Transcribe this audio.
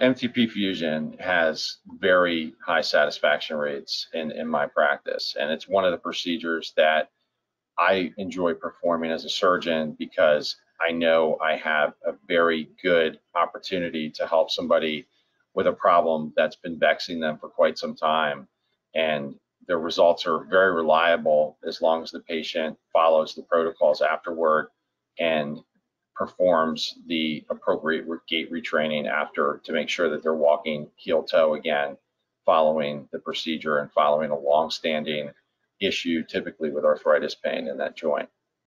MTP fusion has very high satisfaction rates in, in my practice. And it's one of the procedures that I enjoy performing as a surgeon because I know I have a very good opportunity to help somebody with a problem that's been vexing them for quite some time. And the results are very reliable as long as the patient follows the protocols afterward and performs the appropriate gait retraining after to make sure that they're walking heel toe again following the procedure and following a long standing issue typically with arthritis pain in that joint.